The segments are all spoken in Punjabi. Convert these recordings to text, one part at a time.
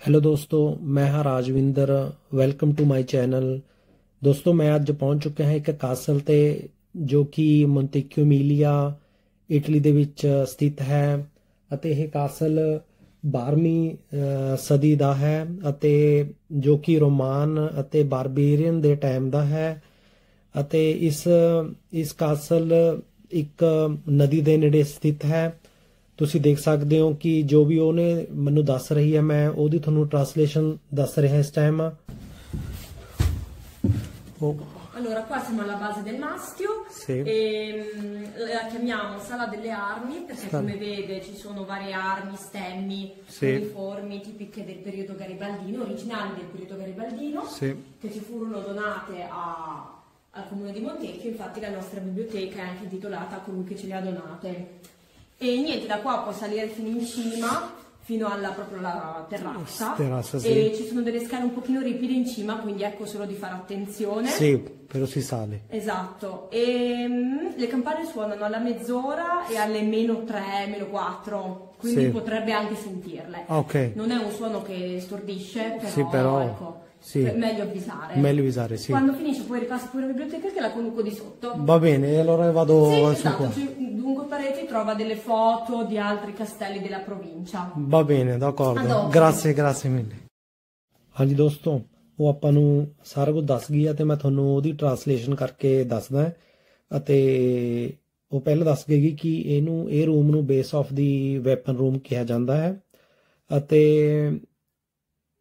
ਹੈਲੋ ਦੋਸਤੋ ਮੈਂ ਹਾਂ Rajwinder welcome to my channel ਦੋਸਤੋ ਮੈਂ ਅੱਜ ਪਹੁੰਚ ਚੁੱਕਿਆ ਹਾਂ ਇੱਕ ਕਾਸਲ ਤੇ ਜੋ ਕਿ ਮੋਂਟੇਕਿਓ ਮੀਲੀਆ ਇਟਲੀ ਦੇ ਵਿੱਚ ਸਥਿਤ ਹੈ ਅਤੇ ਇਹ ਕਾਸਲ 12ਵੀਂ ਸਦੀ ਦਾ ਹੈ ਅਤੇ ਜੋ ਕਿ ਰੋਮਾਨ ਅਤੇ ਬਾਰਬੇਰੀਅਨ ਦੇ ਟਾਈਮ ਦਾ ਹੈ ਅਤੇ ਇਸ ਇਸ ਕਾਸਲ ਇੱਕ ਨਦੀ ਦੇ ਨੇੜੇ ਸਥਿਤ ਹੈ ਤੁਸੀਂ ਦੇਖ ਸਕਦੇ ਹੋ ਕਿ ਜੋ ਵੀ ਉਹਨੇ ਮੈਨੂੰ ਦੱਸ ਰਹੀ ਹੈ ਮੈਂ ਉਹਦੀ ਤੁਹਾਨੂੰ ਟਰਾਂਸਲੇਸ਼ਨ ਦੱਸ ਰਿਹਾ ਇਸ ਟਾਈਮ ਉਹ Allora, qua siamo alla base del maschio Sì. e mm, la chiamiamo sala delle armi perché Sala. come vede ci sono varie armi, stemmi, Sì. uniformi tipiche del periodo garibaldino, originali del periodo garibaldino, Sì. che ci furono donate a- al comune di Montecchio, infatti la nostra biblioteca è anche intitolata a colui che ce le ha donate. E niente, da qua puoi salire fino in cima, fino alla proprio la terrazza. Terrazza, sì. E ci sono delle scale un pochino ripide in cima, quindi ecco solo di fare attenzione. sì però si sale Esatto, e mm, le campane suonano alla mezz'ora e alle meno 3, meno 4, quindi Sì. potrebbe anche sentirle. Ah, ok Non è un suono che stordisce, però, Sì, però, ecco, sì. è meglio avvisare. meglio avvisare sì Quando finisce poi ripassa pure in biblioteca che la conosco di sotto. va bene allora vado sì, su esatto, qua ci- lungo pareti trova delle foto di altri castelli della provincia. va bene d'accordo. Grazie grazie mille. ਹਾਂਜੀ ਦੋਸਤੋ ਉਹ ਆਪਾਂ ਨੂੰ ਸਾਰਾ ਕੁਝ ਦੱਸ ਗਈ ਆ ਤੇ ਮੈਂ ਤੁਹਾਨੂੰ ਉਹਦੀ ਟਰਾਂਸਲੇਸ਼ਨ ਕਰਕੇ ਦੱਸਦਾ ਅਤੇ ਉਹ ਪਹਿਲਾਂ ਦੱਸ ਗਈ ਕਿ ਇਹਨੂੰ ਇਹ ਰੂਮ ਨੂੰ base of the weapon room ਕਿਹਾ ਜਾਂਦਾ ਹੈ ਅਤੇ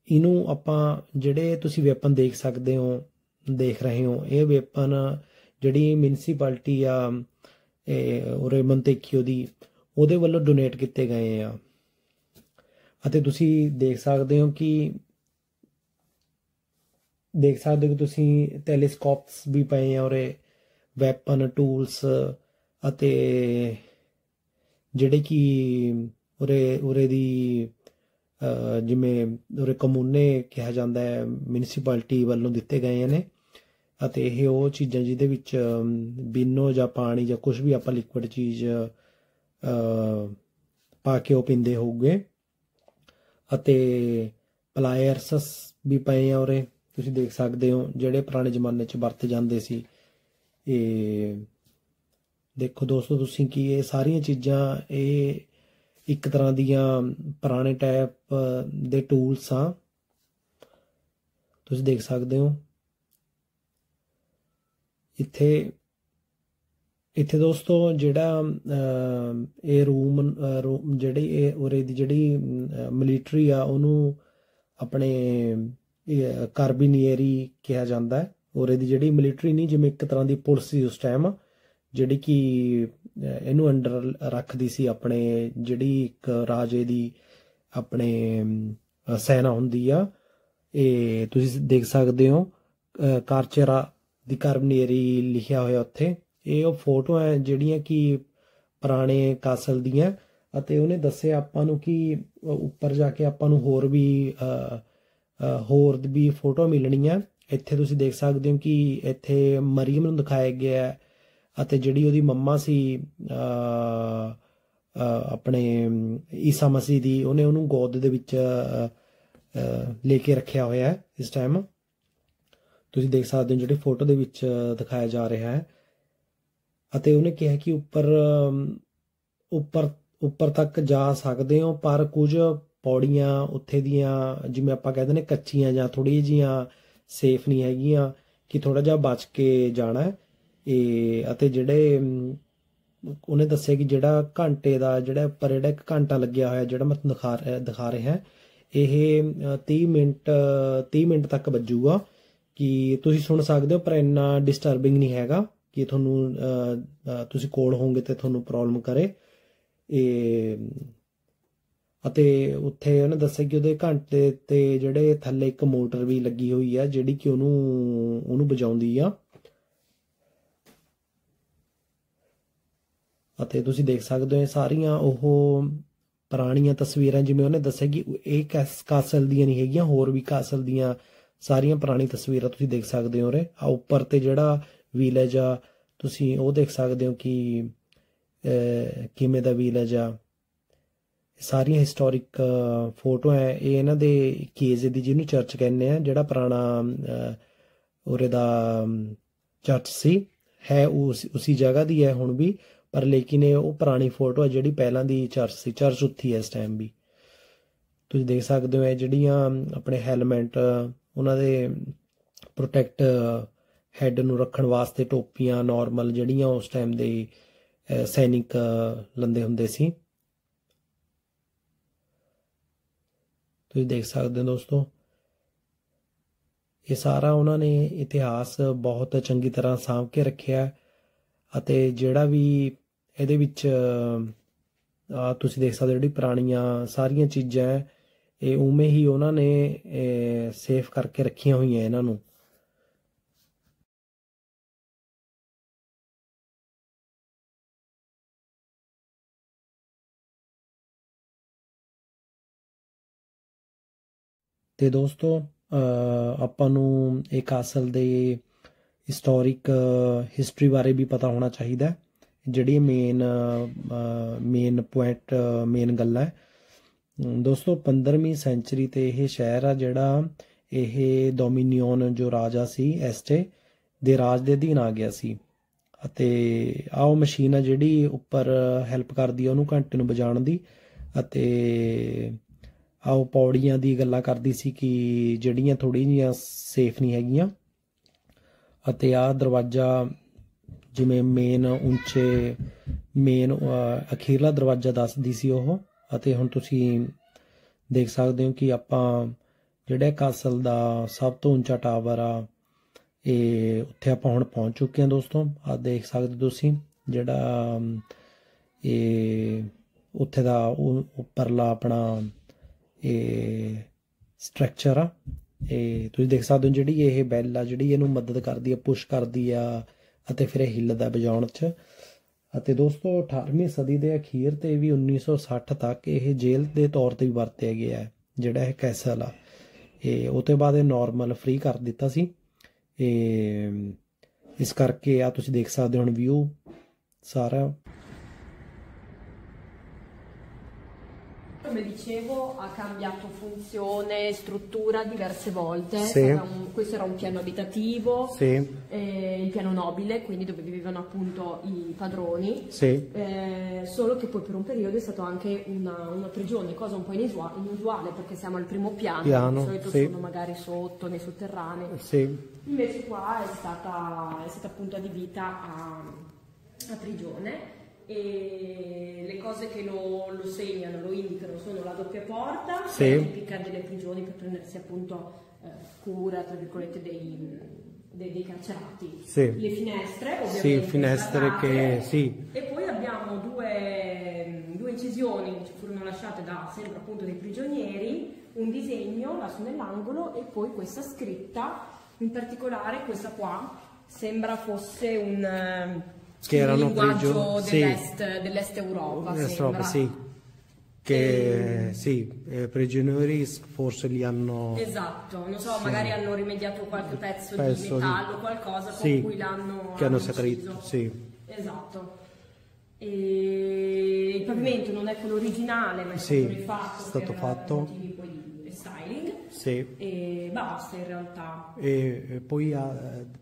ਇਹਨੂੰ ਆਪਾਂ ਜਿਹੜੇ ਤੁਸੀਂ ਵੈਪਨ ਦੇਖ ਸਕਦੇ ਹੋ ਦੇਖ ਰਹੇ ਹੋ ਇਹ ਵੈਪਨ ਜਿਹੜੀ ਮਿਊਨਿਸਪੈਲਿਟੀ ਆ ਇਹ ਉਰੇ ਮੰਤੇਕੀਓ ਦੀ ਉਹਦੇ ਵੱਲੋਂ ਡੋਨੇਟ ਕੀਤੇ ਗਏ ਆ। ਅਤੇ ਤੁਸੀਂ ਦੇਖ ਸਕਦੇ ਹੋ ਕਿ, ਦੇਖ ਸਕਦੇ ਹੋ ਕਿ ਤੁਸੀਂ ਟੈਲੀਸਕੋਪਸ ਵੀ ਪਏ ਆ ਉਰੇ ਵੈਪਨ ਟੂਲਸ ਅਤੇ ਜਿਹੜੇ ਕਿ ਉਰੇ ਉਰੇ ਦੀ ਜਿਵੇਂ ਉਰੇ ਕਮੂਨੇ ਕਿਹਾ ਜਾਂਦਾ ਹੈ ਮਿਊਨਿਸਪੈਲਿਟੀ ਵੱਲੋਂ ਦਿੱਤੇ ਗਏ ਨੇ। ਅਤੇ ਇਹ ਉਹ ਚੀਜ਼ਾਂ ਜਿਹਦੇ ਵਿੱਚ ਅਮ, ਬਿਨੋ ਜਾਂ ਪਾਣੀ ਜਾਂ ਕੁਝ ਵੀ ਆਪਾਂ ਲਿਕੁਇਡ ਚੀਜ਼ ਪਾ ਕੇ ਉਹ ਪੀਂਦੇ ਹੋਊਗੇ। ਅਤੇ ਪਲਾਇਰਸਸ ਵੀ ਪਏ ਆ ਉਰੇ ਤੁਸੀਂ ਦੇਖ ਸਕਦੇ ਹੋ ਜਿਹੜੇ ਪੁਰਾਣੇ ਜ਼ਮਾਨੇ 'ਚ ਵਰਤੇ ਜਾਂਦੇ ਸੀ। ਇਹ ਦੇਖੋ ਦੋਸਤੋ ਤੁਸੀਂ ਕੀ ਇਹ ਸਾਰੀਆਂ ਚੀਜ਼ਾਂ ਇਹ ਇੱਕ ਤਰ੍ਹਾਂ ਦੀਆਂ ਪੁਰਾਣੇ ਟਾਈਪ ਦੇ ਟੂਲਸ ਆ। ਤੁਸੀਂ ਦੇਖ ਸਕਦੇ ਹੋ। ਇੱਥੇ ਇੱਥੇ ਦੋਸਤੋ ਜਿਹੜਾ ਅਮ, ਇਹ ਰੂਮ ਰੂਮ ਜਿਹੜੀ ਇਹ ਉਰੇ ਦੀ ਜਿਹੜੀ ਮਿਲਟਰੀ ਆ ਉਹਨੂੰ ਆਪਣੇ ਇਹ ਕਾਰਬੀਨੀਅਰੀ ਕਿਹਾ ਜਾਂਦਾ ਹੈ। ਉਰੇ ਦੀ ਜਿਹੜੀ ਮਿਲਟਰੀ ਨਹੀਂ ਜਿਵੇਂ ਇੱਕ ਤਰ੍ਹਾਂ ਦੀ ਪੁਲਿਸ ਸੀ ਉਸ ਟਾਈਮ ਜਿਹੜੀ ਕਿ ਇਹਨੂੰ ਅੰਡਰ ਰੱਖਦੀ ਸੀ ਆਪਣੇ ਜਿਹੜੀ ਇੱਕ ਰਾਜੇ ਦੀ ਆਪਣੇ ਸੈਨਾ ਹੁੰਦੀ ਆ। ਇਹ ਤੁਸੀਂ ਦੇਖ ਸਕਦੇ ਹੋ ਕਾਰਚੇਰਾ ਦੀ ਕਾਰਬੀਨੀਅਰੀ ਲਿਖਿਆ ਹੋਇਆ ਉੱਥੇ। ਇਹ ਉਹ ਫੋਟੋ ਹੈ ਜਿਹੜੀਆਂ ਕਿ ਪੁਰਾਣੇ ਕਾਸਲ ਦੀਆਂ ਅਤੇ ਉਹਨੇ ਦੱਸਿਆ ਆਪਾਂ ਨੂੰ ਕਿ ਉੱਪਰ ਜਾ ਕੇ ਆਪਾਂ ਨੂੰ ਹੋਰ ਵੀ ਹੋਰ ਵੀ ਫੋਟੋ ਮਿਲਣੀਆਂ। ਇੱਥੇ ਤੁਸੀਂ ਦੇਖ ਸਕਦੇ ਹੋ ਕਿ ਇੱਥੇ ਮਰੀਮ ਨੂੰ ਦਿਖਾਇਆ ਗਿਆ ਹੈ ਅਤੇ ਜਿਹੜੀ ਉਹਦੀ ਮੰਮਾ ਸੀ ਆਪਣੇ ਈਸਾ ਮਸੀਹ ਦੀ, ਉਹਨੇ ਉਹਨੂੰ ਗੋਦ ਦੇ ਵਿੱਚ ਲੈ ਕੇ ਰੱਖਿਆ ਹੋਇਆ ਹੈ ਇਸ ਟਾਈਮ ਤੁਸੀਂ ਦੇਖ ਸਕਦੇ ਹੋ ਜਿਹੜੀ ਫੋਟੋ ਦੇ ਵਿੱਚ ਦਿਖਾਇਆ ਜਾ ਰਿਹਾ ਹੈ। ਅਤੇ ਉਹਨੇ ਕਿਹਾ ਕਿ ਉੱਪਰ ਉੱਪਰ ਉੱਪਰ ਤੱਕ ਜਾ ਸਕਦੇ ਹੋ ਪਰ ਕੁਝ ਪੌੜੀਆਂ ਉੱਥੇ ਦੀਆਂ ਜਿਵੇਂ ਆਪਾਂ ਕਹਿੰਦੇ ਨੇ ਕੱਚੀਆਂ ਜਾਂ ਥੋੜੀ ਜੀਆਂ ਸੇਫ ਨਹੀਂ ਹੈਗੀਆਂ ਕਿ ਥੋੜਾ ਜਿਹਾ ਬਚ ਕੇ ਜਾਣਾ ਇਹ ਅਤੇ ਜਿਹੜੇ ਉਹਨੇ ਦੱਸਿਆ ਕਿ ਜਿਹੜਾ ਘੰਟੇ ਦਾ ਜਿਹੜਾ ਪਰ ਜਿਹੜਾ ਇੱਕ ਘੰਟਾ ਲੱਗਿਆ ਹੋਇਆ ਜਿਹੜਾ ਮੈਂ ਦਿਖਾ ਰਿਹਾ ਦਿਖਾ ਰਿਹਾ ਇਹ ਅ, 30 ਮਿੰਟ 30 ਮਿੰਟ ਤੱਕ ਵੱਜੂਗਾ। ਕਿ ਤੁਸੀਂ ਸੁਣ ਸਕਦੇ ਹੋ, ਪਰ ਇੰਨਾ ਡਿਸਟਰਬਿੰਗ ਨਹੀਂ ਹੈਗਾ ਕਿ ਤੁਹਾਨੂੰ ਤੁਸੀਂ ਕੋਲ ਹੋਵੋਗੇ ਤੇ ਤੁਹਾਨੂੰ ਪ੍ਰੋਬਲਮ ਕਰੇ। ਇਹ ਅਤੇ ਉੱਥੇ ਉਹਨੇ ਦੱਸਿਆ ਕਿ ਉਹਦੇ ਘੰਟੇ ਤੇ ਜਿਹੜੇ ਥੱਲੇ ਇੱਕ ਮੋਟਰ ਵੀ ਲੱਗੀ ਹੋਈ ਆ, ਜਿਹੜੀ ਕਿ ਉਹਨੂੰ ਉਹਨੂੰ ਬਜਾਉਂਦੀ ਆ। ਅਤੇ ਤੁਸੀਂ ਦੇਖ ਸਕਦੇ ਹੋ, ਇਹ ਸਾਰੀਆਂ ਉਹ ਪੁਰਾਣੀਆਂ ਤਸਵੀਰਾਂ, ਜਿਵੇਂ ਉਹਨੇ ਦੱਸਿਆ ਕਿ ਇਹ ਕੈਸ ਕਾਸਲ ਦੀਆਂ ਨਹੀਂ ਹੈਗੀਆਂ, ਹੋਰ ਵੀ ਕਾਸਲ ਦੀਆਂ ਸਾਰੀਆਂ ਪੁਰਾਣੀ ਤਸਵੀਰਾਂ ਤੁਸੀਂ ਦੇਖ ਸਕਦੇ ਹੋ ਰੇ ਆ ਉੱਪਰ ਤੇ ਜਿਹੜਾ ਵਿਲੇਜ ਆ ਤੁਸੀਂ ਉਹ ਦੇਖ ਸਕਦੇ ਹੋ ਕਿ ਕਿਵੇਂ ਦਾ ਵਿਲੇਜ ਆ ਸਾਰੀਆਂ ਹਿਸਟੋਰਿਕ ਫੋਟੋ ਹੈ। ਇਹ ਇਹਨਾਂ ਦੇ ਕੇਜ ਦੀ ਜਿਹਨੂੰ ਚਰਚ ਕਹਿੰਦੇ ਆ, ਜਿਹੜਾ ਪੁਰਾਣਾ ਉਰੇ ਦਾ ਚਰਚ ਸੀ, ਹੈ ਉਸ, ਉਸੀ ਜਗ੍ਹਾ ਦੀ ਹੈ ਹੁਣ ਵੀ। ਪਰ ਲੇਕਿਨ ਇਹ ਉਹ ਪੁਰਾਣੀ ਫੋਟੋ ਹੈ ਜਿਹੜੀ ਪਹਿਲਾਂ ਦੀ ਚਰਚ ਸੀ ਚਰਚ ਉੱਥੀ ਹੈ ਇਸ ਟਾਈਮ ਵੀ। ਤੁਸੀਂ ਦੇਖ ਸਕਦੇ ਹੋ ਇਹ ਜਿਹੜੀਆਂ ਆਪਣੇ ਹੈਲਮਟ ਉਹਨਾਂ ਦੇ ਪ੍ਰੋਟੈਕਟ ਹੈੱਡ ਨੂੰ ਰੱਖਣ ਵਾਸਤੇ ਟੋਪੀਆਂ ਨਾਰਮਲ ਜਿਹੜੀਆਂ ਉਸ ਟਾਈਮ ਦੇ ਸੈਨਿਕ ਲੰਦੇ ਹੁੰਦੇ ਸੀ। ਤੁਸੀਂ ਦੇਖ ਸਕਦੇ ਹੋ ਦੋਸਤੋ ਇਹ ਸਾਰਾ ਉਹਨਾਂ ਨੇ ਇਤਿਹਾਸ ਬਹੁਤ ਚੰਗੀ ਤਰ੍ਹਾਂ ਸਾਂਭ ਕੇ ਰੱਖਿਆ ਅਤੇ ਜਿਹੜਾ ਵੀ ਇਹਦੇ ਵਿੱਚ ਤੁਸੀਂ ਦੇਖ ਸਕਦੇ ਹੋ ਜਿਹੜੀ ਪੁਰਾਣੀਆਂ ਸਾਰੀਆਂ ਚੀਜ਼ਾਂ ਹੈ, ਇਹ ਉਵੇਂ ਹੀ ਉਹਨਾਂ ਨੇ ਸੇਫ ਕਰਕੇ ਰੱਖੀਆਂ ਹੋਈਆਂ ਇਹਨਾਂ ਨੂੰ। ਤੇ ਦੋਸਤੋ ਆਪਾਂ ਨੂੰ ਇੱਕ ਅਸਲ ਦੇ ਹਿਸਟੋਰਿਕ ਹਿਸਟਰੀ ਬਾਰੇ ਵੀ ਪਤਾ ਹੋਣਾ ਚਾਹੀਦਾ ਜਿਹੜੀ ਮੇਨ ਮੇਨ ਪੁਆਇੰਟ ਮੇਨ ਗੱਲ ਹੈ। ਦੋਸਤੋ 15ਵੀਂ ਸੈਂਚਰੀ ਤੇ ਇਹ ਸ਼ਹਿਰ ਆ ਜਿਹੜਾ ਇਹ ਡੋਮੀਨੀਓਨ ਜੋ ਰਾਜਾ ਸੀ ਐਸਟੇ ਦੇ ਰਾਜ ਦੇ ਅਧੀਨ ਆ ਗਿਆ ਸੀ। ਅਤੇ ਆਹ ਉਹ ਮਸ਼ੀਨ ਆ ਜਿਹੜੀ ਉੱਪਰ ਹੈਲਪ ਕਰਦੀ ਆ ਉਹਨੂੰ ਘੰਟੇ ਨੂੰ ਵਜਾਉਣ ਦੀ। ਅਤੇ ਆਓ ਪੌੜੀਆਂ ਦੀ ਗੱਲਾਂ ਕਰਦੀ ਸੀ ਕਿ ਜਿਹੜੀਆਂ ਥੋੜੀ ਜੀਆਂ ਸੇਫ ਨਹੀਂ ਹੈਗੀਆਂ। ਅਤੇ ਆਹ ਦਰਵਾਜ਼ਾ ਜਿਵੇਂ ਮੇਨ ਉੱਚੇ ਮੇਨ ਅਖੀਰਲਾ ਦਰਵਾਜ਼ਾ ਦੱਸਦੀ ਸੀ ਉਹ। ਅਤੇ ਹੁਣ ਤੁਸੀਂ ਦੇਖ ਸਕਦੇ ਹੋ ਕਿ ਆਪਾਂ ਜਿਹੜਾ ਕਾਸਲ ਦਾ ਸਭ ਤੋਂ ਉੱਚਾ ਟਾਵਰ ਆ, ਇਹ ਉੱਥੇ ਆਪਾਂ ਹੁਣ ਪਹੁੰਚ ਚੁੱਕੇ ਹਾਂ ਦੋਸਤੋ। ਆ ਦੇਖ ਸਕਦੇ ਹੋ ਤੁਸੀਂ ਜਿਹੜਾ ਇਹ ਉੱਥੇ ਦਾ ਉੱਪਰਲਾ ਆਪਣਾ ਇਹ ਸਟਰਕਚਰ ਆ, ਇਹ ਤੁਸੀਂ ਦੇਖ ਸਕਦੇ ਹੋ ਜਿਹੜੀ ਇਹ ਬੈਲ ਆ, ਜਿਹੜੀ ਇਹਨੂੰ ਮਦਦ ਕਰਦੀ ਆ ਪੁਸ਼ ਕਰਦੀ ਆ, ਅਤੇ ਫਿਰ ਇਹ ਹਿੱਲਦਾ ਵਜਾਉਣ 'ਚ। ਅਤੇ ਦੋਸਤੋ 18ਵੀਂ ਸਦੀ ਦੇ ਅਖੀਰ ਤੇ ਵੀ 1960 ਤੱਕ ਇਹ ਜੇਲ੍ਹ ਦੇ ਤੌਰ ਤੇ ਵੀ ਵਰਤਿਆ ਗਿਆ ਹੈ, ਜਿਹੜਾ ਇਹ ਕੈਸਲ ਆ। ਇਹ ਉਹ ਤੋਂ ਬਾਅਦ ਇਹ ਨਾਰਮਲ ਫ੍ਰੀ ਕਰ ਦਿੱਤਾ ਸੀ। ਇਹ ਇਸ ਕਰਕੇ ਆ, ਤੁਸੀਂ ਦੇਖ ਸਕਦੇ ਹੋ ਹੁਣ ਵਿਊ ਸਾਰਾ। Come dicevo, ha cambiato funzione, struttura diverse volte. Sì. Era un- questo era un piano abitativo, sì eh, il piano nobile, quindi dove vivevano appunto i padroni. sì Eh, solo che poi per un periodo è stato anche una, una prigione, cosa un po' inusuale perché siamo al primo piano, Piano, di solito sono magari sotto, nei sotterranei. Invece qua è stata, è stata appunto adibita a, a prigione e le cose che lo, lo segnano, lo indicano sono la doppia porta, Sì. è tipica delle prigioni per prendersi appunto eh, cura, tra virgolette, dei, dei- dei carcerati. Sì. Le finestre, Sì, ovviamente. finestre quadrate. che- sì. E poi abbiamo due, due incisioni che ci furono lasciate da sempre appunto dei prigionieri, un disegno lassù nell'angolo e poi questa scritta, in particolare questa qua, sembra fosse un, Che erano linguaggio prigio- sì. dell'est, dell'est Europa. Sembra. sì che sì eh, prigionieri forse li hanno Esatto, non so, magari hanno rimediato qualche pezzo, Pezzo di di- metallo, qualcosa Sì, con cui l'hanno che hanno scritto sì Esatto. E il pavimento non è quello originale, ma è Sì, stato rifatto è stato fatto. motivi poi di restyling. Sì E basta in realtà. e, e poi a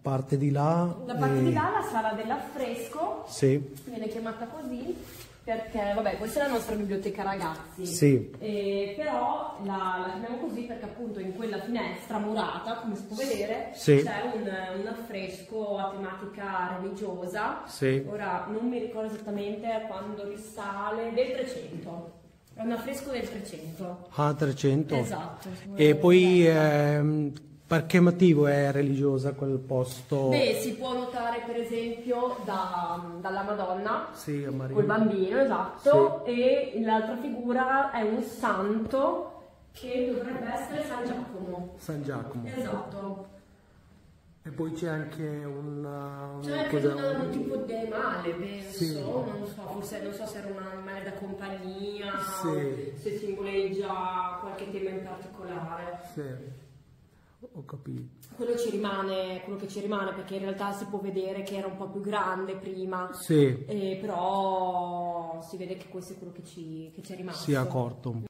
parte di là Da parte eh, di là la sala dell'affresco sì viene chiamata così perché, vabbè, questa è la nostra biblioteca ragazzi. sì Eh, però la, la chiamiamo così perché appunto in quella finestra murata, come si può vedere, Sì. c'è un, un affresco a tematica religiosa. sì Ora non mi ricordo esattamente quando risale, del 300. È un affresco del 300. ah 300 Esatto. e poi ehm, per che motivo è religiosa quel posto Beh, si può notare per esempio da- dalla Madonna sì col bambino, esatto, e l'altra figura è un santo che dovrebbe essere San Giacomo. San Giacomo Esatto. E poi c'è anche un, C'è anche cosa- tutto un tipo di animale, penso, Sì. non so, forse non so se era un animale da compagnia, Sì. se simboleggia qualche tema in particolare. sì. ho capito. Quello ci rimane, quello che ci rimane, perché in realtà si può vedere che era un po' più grande prima, Sì, eh, però si vede che questo è quello che ci, che ci è rimasto. si è accorto.